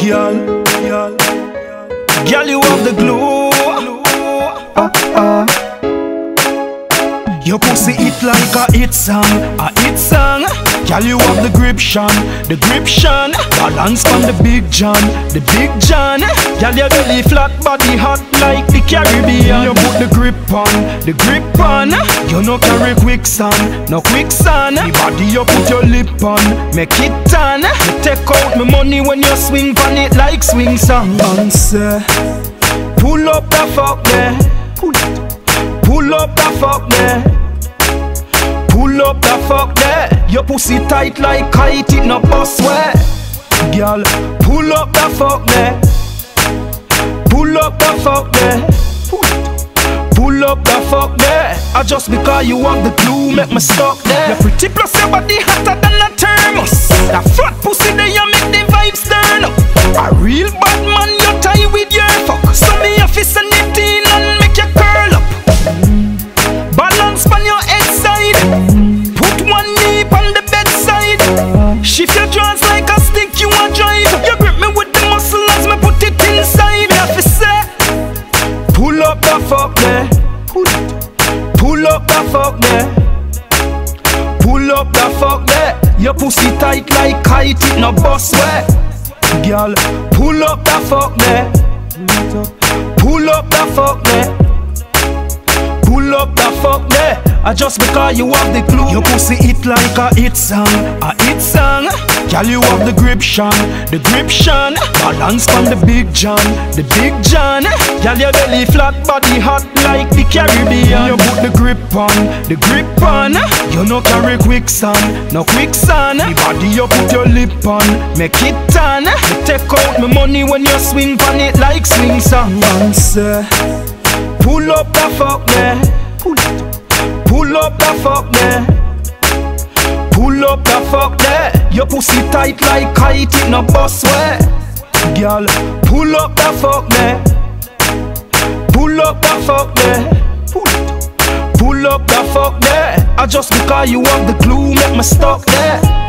Girl, girl, you have the glue. Ah, ah. Your pussy hit like a hit song, a hit song. Girl, you have the gription, the grip gription. Balance on the big John, the big John. Girl, your belly flat, body hot like the Caribbean. You put the grip on, the grip on. You no carry quicksand, no quicksand. The body you put your lip on, make it tan. You take out my money when you swing on it like swing song. Answer. Pull up the fuck there. Pull. Pull up the fuck there. Pull up the fuck there. Your pussy tight like kite, it no bust way. Girl, pull up the fuck there. Pull up the fuck there. Pull up the fuck there. I just because you want the glue, make me stuck there. You're pretty plus your body hotter The fuck there. Pull up the fuck there. Your pussy tight like kite, it no bust way. Girl, pull up the fuck there. Pull up the fuck there. Pull up the fuck there. I just because you have the clue. Your pussy it like a hit song, a hit song. Girl, you have the grip gription, the grip gription. Balance on the big John, the big John. Girl, your belly flat, body hot like the Caribbean. You put the grip on, the grip on. You no carry quicksand, no quicksand. The body you put your lip on, make it tan. You take out my money when you swing on it like swing song. Answer. Uh, pull up the fuck there. Pull. Pull up the fuck there. Pull up the fuck there. Your pussy tight like kite, it no bust way. Girl, pull up the fuck there. Pull up the fuck there. Pull. Pull up the fuck there. I just because you have the glue, make me stuck there.